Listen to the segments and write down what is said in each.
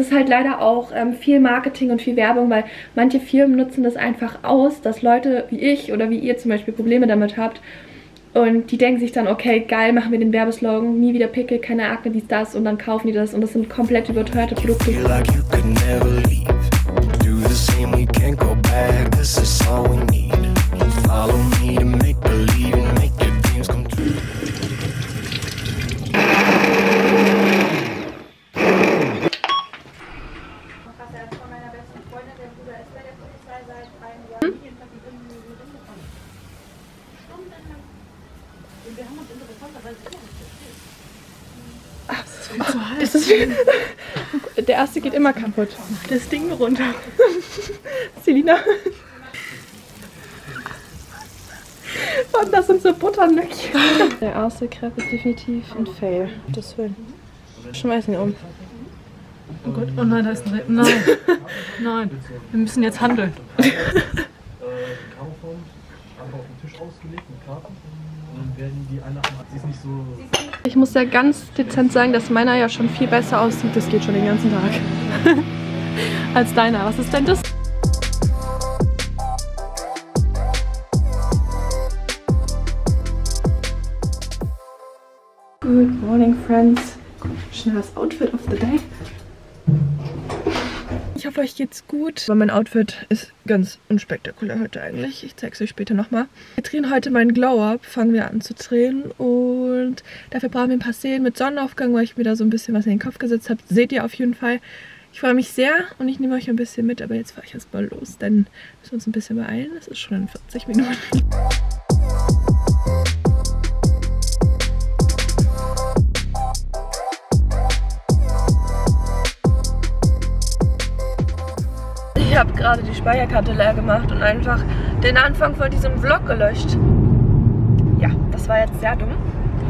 Es ist halt leider auch ähm, viel Marketing und viel Werbung, weil manche Firmen nutzen das einfach aus, dass Leute wie ich oder wie ihr zum Beispiel Probleme damit habt. Und die denken sich dann, okay, geil, machen wir den Werbeslogan, nie wieder Pickel, keine Akne, dies, das und dann kaufen die das und das sind komplett überteuerte Produkte. Follow geht immer kaputt. Das Ding runter. Selina. Und das sind so Butternöckchen. Der erste Crepe ist definitiv ein Fail. Das will. Schmeiß ihn um. Oh Gott, oh nein, da ist ein Re Nein. Nein. Wir müssen jetzt handeln. Ich muss ja ganz dezent sagen, dass meiner ja schon viel besser aussieht. Das geht schon den ganzen Tag. Als deiner. Was ist denn das? Good morning, friends. Schnelles Outfit of the day. Hoffe, euch geht's gut. Aber mein Outfit ist ganz unspektakulär heute eigentlich. Ich zeige es euch später nochmal. Wir drehen heute meinen Glow-Up. Fangen wir an zu drehen. Und dafür brauchen wir ein paar Szenen mit Sonnenaufgang, weil ich mir da so ein bisschen was in den Kopf gesetzt habe. Seht ihr auf jeden Fall. Ich freue mich sehr und ich nehme euch ein bisschen mit. Aber jetzt fahre ich erstmal los. Müssen wir uns ein bisschen beeilen. Es ist schon in 40 Minuten. Habe gerade die Speicherkarte leer gemacht und einfach den Anfang von diesem Vlog gelöscht. Ja, das war jetzt sehr dumm.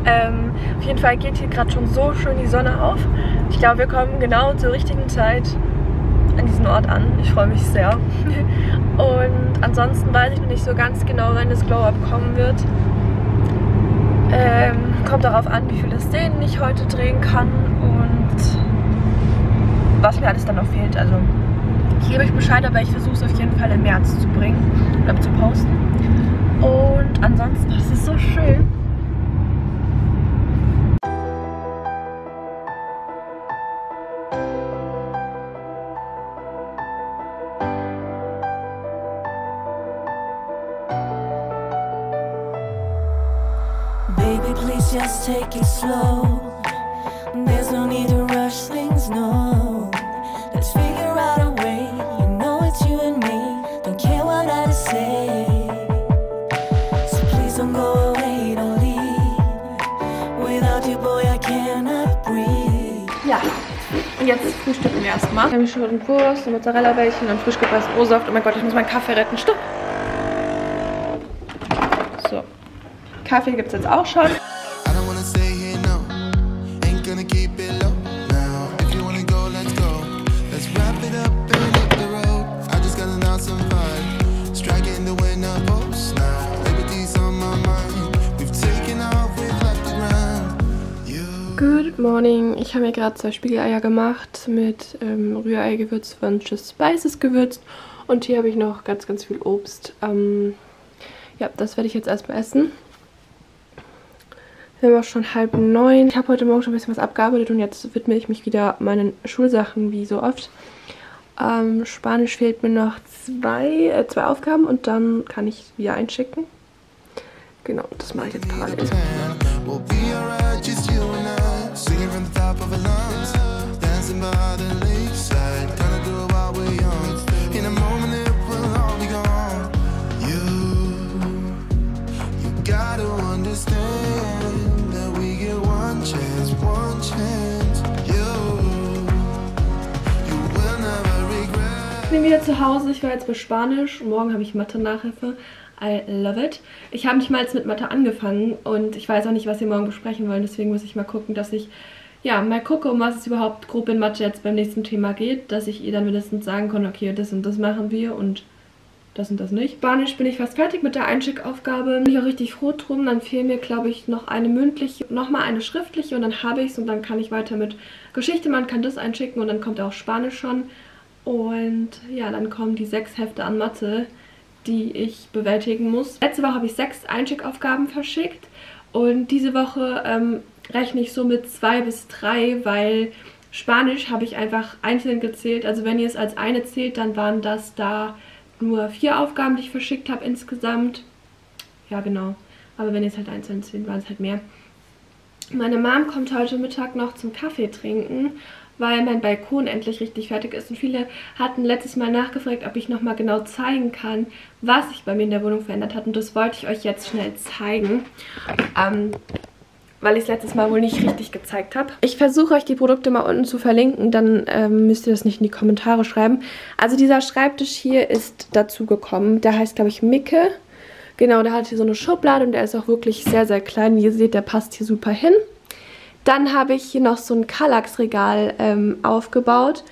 Ähm, auf jeden Fall geht hier gerade schon so schön die Sonne auf. Ich glaube, wir kommen genau zur richtigen Zeit an diesen Ort an. Ich freue mich sehr. Und ansonsten weiß ich noch nicht so ganz genau, wann das Glow-Up kommen wird. Ähm, kommt darauf an, wie viele Szenen ich heute drehen kann und was mir alles dann noch fehlt. Also ich gebe euch Bescheid, aber ich versuche es auf jeden Fall im März zu bringen oder zu posten. Und ansonsten, das ist so schön. Baby, please just take it slow. There's no need to jetzt frühstücken wir erstmal. Wir haben schon einen Wurst, ein Mozzarella-Bällchen und frisch gepressten O-Saft. Oh mein Gott, ich muss meinen Kaffee retten. Stopp! So. Kaffee gibt es jetzt auch schon. Morning. Ich habe mir gerade zwei Spiegeleier gemacht mit ähm, Rührei-Gewürz von Just Spices gewürzt. Und hier habe ich noch ganz, ganz viel Obst. Ähm, ja, das werde ich jetzt erstmal essen. Wir haben auch schon halb neun. Ich habe heute Morgen schon ein bisschen was abgearbeitet und jetzt widme ich mich wieder meinen Schulsachen, wie so oft. Ähm, Spanisch fehlt mir noch zwei, äh, zwei Aufgaben und dann kann ich wieder einschicken. Genau, das mache ich jetzt parallel. We'll top of our lungs. Dancing by the lakeside. Gonna do it while we're young. In a moment, it will all be gone. You, you gotta understand that we get one chance, one chance. You, you will never regret. Ich bin wieder zu Hause. Ich war jetzt bei Spanisch. Morgen habe ich Mathe-Nachhilfe. I love it. Ich habe nicht mal jetzt mit Mathe angefangen und ich weiß auch nicht, was wir morgen besprechen wollen. Deswegen muss ich mal gucken, dass ich ja mal gucke, um was es überhaupt grob in Mathe jetzt beim nächsten Thema geht, dass ich ihr dann mindestens sagen kann, okay, das und das machen wir und das und das nicht. Spanisch bin ich fast fertig mit der Einschickaufgabe. Bin ich auch richtig froh drum. Dann fehlen mir, glaube ich, noch eine mündliche, nochmal eine schriftliche und dann habe ich es und dann kann ich weiter mit Geschichte. Man kann das einschicken und dann kommt auch Spanisch schon. Und ja, dann kommen die sechs Hefte an Mathe, die ich bewältigen muss. Letzte Woche habe ich sechs Einschickaufgaben verschickt und diese Woche ähm, rechne ich so mit zwei bis drei, weil Spanisch habe ich einfach einzeln gezählt. Also wenn ihr es als eine zählt, dann waren das da nur vier Aufgaben, die ich verschickt habe insgesamt. Ja, genau. Aber wenn ihr es halt einzeln zählt, waren es halt mehr. Meine Mom kommt heute Mittag noch zum Kaffee trinken, weil mein Balkon endlich richtig fertig ist. Und viele hatten letztes Mal nachgefragt, ob ich nochmal genau zeigen kann, was sich bei mir in der Wohnung verändert hat. Und das wollte ich euch jetzt schnell zeigen. Ähm, weil ich es letztes Mal wohl nicht richtig gezeigt habe. Ich versuche euch die Produkte mal unten zu verlinken, dann ähm, müsst ihr das nicht in die Kommentare schreiben. Also dieser Schreibtisch hier ist dazu gekommen. Der heißt, glaube ich, Micke. Genau, der hat hier so eine Schublade und der ist auch wirklich sehr, sehr klein. Wie ihr seht, der passt hier super hin. Dann habe ich hier noch so ein Kallax-Regal ähm, aufgebaut.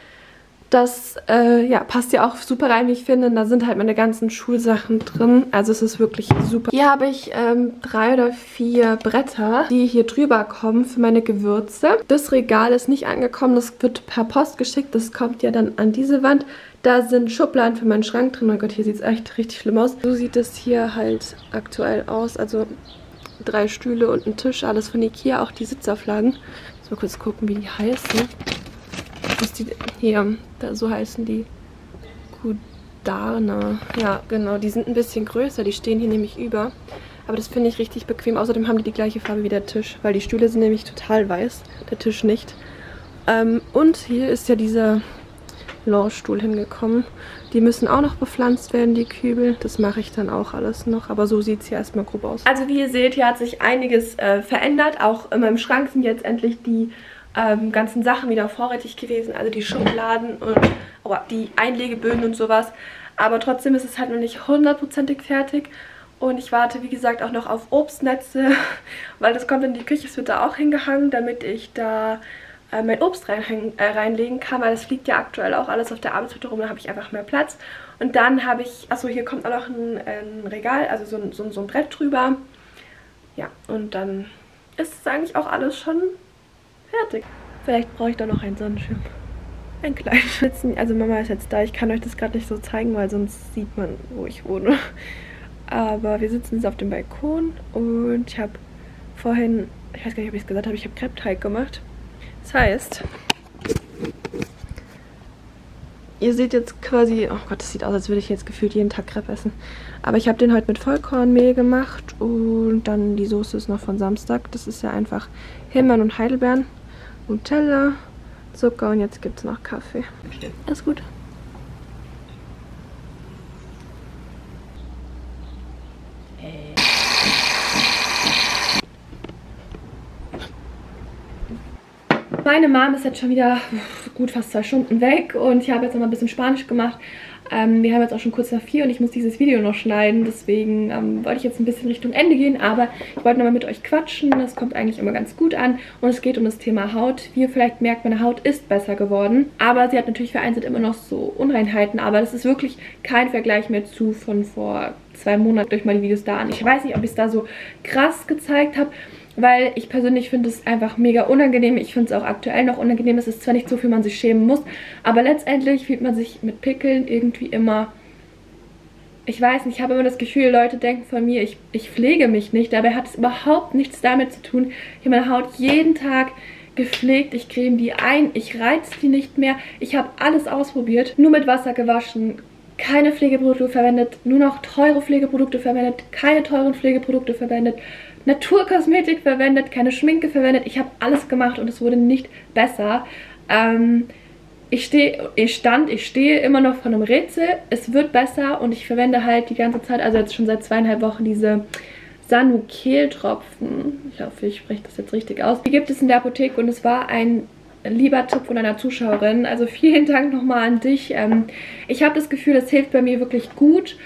Das äh, ja, passt ja auch super rein, wie ich finde. Da sind halt meine ganzen Schulsachen drin. Also es ist wirklich super. Hier habe ich ähm, drei oder vier Bretter, die hier drüber kommen für meine Gewürze. Das Regal ist nicht angekommen. Das wird per Post geschickt. Das kommt ja dann an diese Wand. Da sind Schubladen für meinen Schrank drin. Oh Gott, hier sieht es echt richtig schlimm aus. So sieht es hier halt aktuell aus. Also drei Stühle und ein Tisch. Alles von Ikea. Auch die Sitzauflagen. Mal kurz gucken, wie die heißen ist die, hier, da, so heißen die. Kudana. Ja, genau, die sind ein bisschen größer, die stehen hier nämlich über. Aber das finde ich richtig bequem. Außerdem haben die die gleiche Farbe wie der Tisch, weil die Stühle sind nämlich total weiß, der Tisch nicht. Ähm, und hier ist ja dieser Lounge-Stuhl hingekommen. Die müssen auch noch bepflanzt werden, die Kübel. Das mache ich dann auch alles noch. Aber so sieht es hier erstmal grob aus. Also wie ihr seht, hier hat sich einiges äh, verändert. Auch in meinem Schrank sind jetzt endlich die ähm, ganzen Sachen wieder vorrätig gewesen, also die Schubladen und oh, die Einlegeböden und sowas. Aber trotzdem ist es halt noch nicht hundertprozentig fertig. Und ich warte, wie gesagt, auch noch auf Obstnetze, weil das kommt in die Küche, es wird da auch hingehangen, damit ich da äh, mein Obst rein, äh, reinlegen kann, weil es liegt ja aktuell auch alles auf der Arbeitshütte rum, da habe ich einfach mehr Platz. Und dann habe ich, achso, hier kommt auch noch ein, ein Regal, also so so, so ein Brett drüber. Ja, und dann ist es eigentlich auch alles schon Fertig. Vielleicht brauche ich da noch einen Sonnenschirm. Ein kleinen. Also Mama ist jetzt da. Ich kann euch das gerade nicht so zeigen, weil sonst sieht man, wo ich wohne. Aber wir sitzen jetzt auf dem Balkon und ich habe vorhin, ich weiß gar nicht, ob ich es gesagt habe, ich habe Kreppteig gemacht. Das heißt, ihr seht jetzt quasi, oh Gott, das sieht aus, als würde ich jetzt gefühlt jeden Tag Crepe essen. Aber ich habe den heute mit Vollkornmehl gemacht und dann die Soße ist noch von Samstag. Das ist ja einfach Himbeeren und Heidelbeeren. Nutella, Zucker und jetzt gibt es noch Kaffee. Alles gut. Meine Mom ist jetzt schon wieder gut fast zwei Stunden weg und ich habe jetzt noch mal ein bisschen Spanisch gemacht. Ähm, wir haben jetzt auch schon kurz nach vier und ich muss dieses Video noch schneiden. Deswegen ähm, wollte ich jetzt ein bisschen Richtung Ende gehen. Aber ich wollte nochmal mit euch quatschen. Das kommt eigentlich immer ganz gut an. Und es geht um das Thema Haut. Wie ihr vielleicht merkt, meine Haut ist besser geworden. Aber sie hat natürlich vereinzelt immer noch so Unreinheiten. Aber das ist wirklich kein Vergleich mehr zu von vor zwei Monaten durch meine Videos da an. Ich weiß nicht, ob ich es da so krass gezeigt habe weil ich persönlich finde es einfach mega unangenehm. Ich finde es auch aktuell noch unangenehm. Es ist zwar nicht so viel, man sich schämen muss, aber letztendlich fühlt man sich mit Pickeln irgendwie immer... Ich weiß nicht, ich habe immer das Gefühl, Leute denken von mir, ich, ich pflege mich nicht. Dabei hat es überhaupt nichts damit zu tun. Ich habe meine Haut jeden Tag gepflegt, ich creme die ein, ich reize die nicht mehr. Ich habe alles ausprobiert, nur mit Wasser gewaschen, keine Pflegeprodukte verwendet, nur noch teure Pflegeprodukte verwendet, keine teuren Pflegeprodukte verwendet. Naturkosmetik verwendet, keine Schminke verwendet. Ich habe alles gemacht und es wurde nicht besser. Ähm, ich, steh, ich stand, ich stehe immer noch vor einem Rätsel. Es wird besser und ich verwende halt die ganze Zeit, also jetzt schon seit zweieinhalb Wochen, diese Sanukel-Tropfen. Ich hoffe, ich spreche das jetzt richtig aus. Die gibt es in der Apotheke und es war ein lieber Tipp von einer Zuschauerin. Also vielen Dank nochmal an dich. Ähm, ich habe das Gefühl, das hilft bei mir wirklich gut.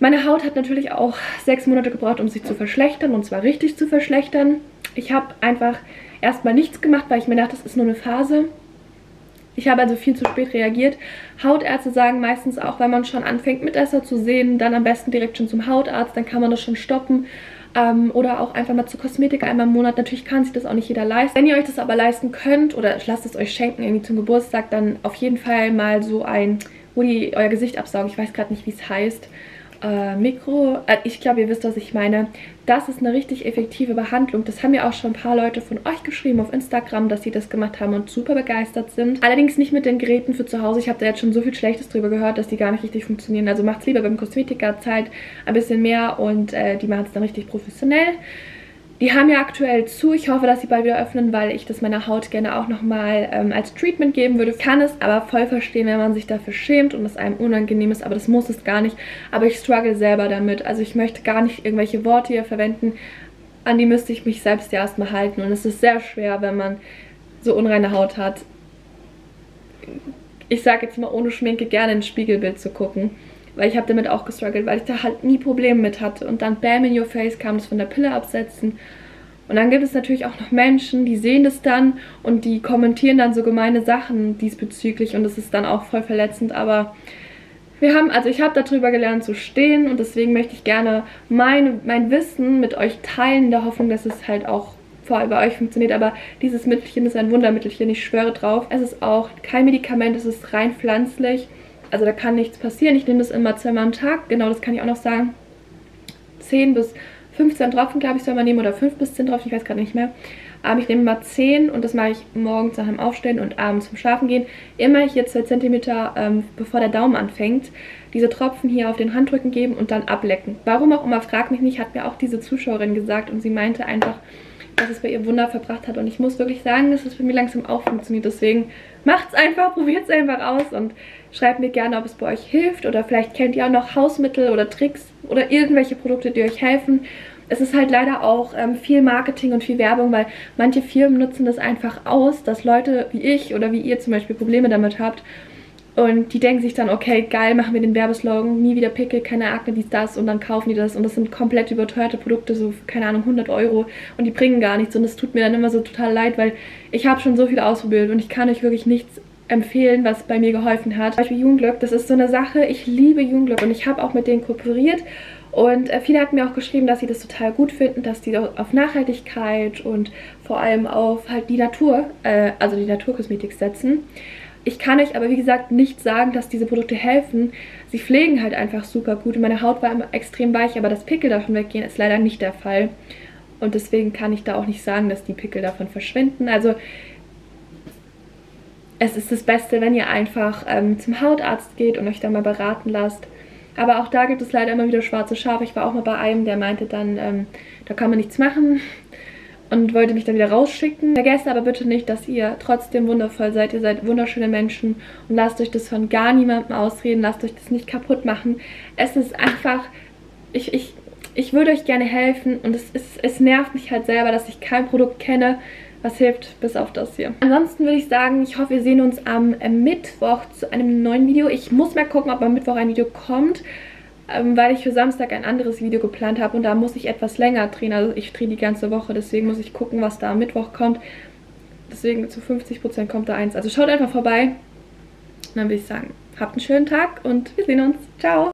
Meine Haut hat natürlich auch sechs Monate gebraucht, um sich zu verschlechtern und zwar richtig zu verschlechtern. Ich habe einfach erstmal nichts gemacht, weil ich mir dachte, das ist nur eine Phase. Ich habe also viel zu spät reagiert. Hautärzte sagen meistens auch, wenn man schon anfängt Mitesser zu sehen, dann am besten direkt schon zum Hautarzt, dann kann man das schon stoppen. Ähm, oder auch einfach mal zur Kosmetik einmal im Monat. Natürlich kann sich das auch nicht jeder leisten. Wenn ihr euch das aber leisten könnt oder lasst es euch schenken irgendwie zum Geburtstag, dann auf jeden Fall mal so ein, wo die euer Gesicht absaugen. Ich weiß gerade nicht, wie es heißt äh, Mikro, äh, ich glaube, ihr wisst, was ich meine. Das ist eine richtig effektive Behandlung. Das haben ja auch schon ein paar Leute von euch geschrieben auf Instagram, dass sie das gemacht haben und super begeistert sind. Allerdings nicht mit den Geräten für zu Hause. Ich habe da jetzt schon so viel Schlechtes drüber gehört, dass die gar nicht richtig funktionieren. Also macht es lieber beim Kosmetiker, Zeit ein bisschen mehr und äh, die machen es dann richtig professionell. Die haben ja aktuell zu. Ich hoffe, dass sie bald wieder öffnen, weil ich das meiner Haut gerne auch nochmal ähm, als Treatment geben würde. Kann es aber voll verstehen, wenn man sich dafür schämt und es einem unangenehm ist. Aber das muss es gar nicht. Aber ich struggle selber damit. Also ich möchte gar nicht irgendwelche Worte hier verwenden. An die müsste ich mich selbst ja erstmal halten. Und es ist sehr schwer, wenn man so unreine Haut hat. Ich sage jetzt mal ohne Schminke gerne ins Spiegelbild zu gucken weil ich habe damit auch gestruggelt, weil ich da halt nie Probleme mit hatte. Und dann Bam in your face kam das von der Pille absetzen. Und dann gibt es natürlich auch noch Menschen, die sehen das dann und die kommentieren dann so gemeine Sachen diesbezüglich und das ist dann auch voll verletzend. Aber wir haben, also ich habe darüber gelernt zu stehen und deswegen möchte ich gerne mein, mein Wissen mit euch teilen, in der Hoffnung, dass es halt auch vor allem bei euch funktioniert. Aber dieses Mittelchen ist ein Wundermittelchen, ich schwöre drauf. Es ist auch kein Medikament, es ist rein pflanzlich. Also da kann nichts passieren. Ich nehme das immer zweimal am Tag. Genau, das kann ich auch noch sagen. 10 bis 15 Tropfen, glaube ich, soll man nehmen. Oder 5 bis 10 Tropfen, ich weiß gerade nicht mehr. Aber ich nehme immer 10 und das mache ich morgens nach dem Aufstehen und abends zum Schlafen gehen. Immer hier 2 cm, ähm, bevor der Daumen anfängt, diese Tropfen hier auf den Handrücken geben und dann ablecken. Warum auch immer, frag mich nicht, hat mir auch diese Zuschauerin gesagt und sie meinte einfach, dass es bei ihr Wunder verbracht hat. Und ich muss wirklich sagen, dass es bei mir langsam auch funktioniert. Deswegen macht's einfach, probiert es einfach aus und schreibt mir gerne, ob es bei euch hilft. Oder vielleicht kennt ihr auch noch Hausmittel oder Tricks oder irgendwelche Produkte, die euch helfen. Es ist halt leider auch ähm, viel Marketing und viel Werbung, weil manche Firmen nutzen das einfach aus, dass Leute wie ich oder wie ihr zum Beispiel Probleme damit habt und die denken sich dann, okay, geil, machen wir den Werbeslogan, nie wieder Pickel, keine Akne, dies, das und dann kaufen die das. Und das sind komplett überteuerte Produkte, so, keine Ahnung, 100 Euro. Und die bringen gar nichts. Und das tut mir dann immer so total leid, weil ich habe schon so viel ausprobiert und ich kann euch wirklich nichts empfehlen, was bei mir geholfen hat. Beispiel Jugendglück, das ist so eine Sache, ich liebe Jugendglück und ich habe auch mit denen kooperiert. Und äh, viele hatten mir auch geschrieben, dass sie das total gut finden, dass die auf Nachhaltigkeit und vor allem auf halt die Natur, äh, also die Naturkosmetik setzen. Ich kann euch aber wie gesagt nicht sagen, dass diese Produkte helfen. Sie pflegen halt einfach super gut. Meine Haut war extrem weich, aber das Pickel davon weggehen ist leider nicht der Fall. Und deswegen kann ich da auch nicht sagen, dass die Pickel davon verschwinden. Also es ist das Beste, wenn ihr einfach ähm, zum Hautarzt geht und euch da mal beraten lasst. Aber auch da gibt es leider immer wieder schwarze Schafe. Ich war auch mal bei einem, der meinte dann, ähm, da kann man nichts machen und wollte mich dann wieder rausschicken. Vergesst aber bitte nicht, dass ihr trotzdem wundervoll seid. Ihr seid wunderschöne Menschen und lasst euch das von gar niemandem ausreden. Lasst euch das nicht kaputt machen. Es ist einfach, ich, ich, ich würde euch gerne helfen und es, ist, es nervt mich halt selber, dass ich kein Produkt kenne, was hilft, bis auf das hier. Ansonsten würde ich sagen, ich hoffe, wir sehen uns am Mittwoch zu einem neuen Video. Ich muss mal gucken, ob am Mittwoch ein Video kommt ähm, weil ich für Samstag ein anderes Video geplant habe und da muss ich etwas länger drehen. Also ich drehe die ganze Woche, deswegen muss ich gucken, was da am Mittwoch kommt. Deswegen zu 50% kommt da eins. Also schaut einfach vorbei. Und dann würde ich sagen, habt einen schönen Tag und wir sehen uns. Ciao!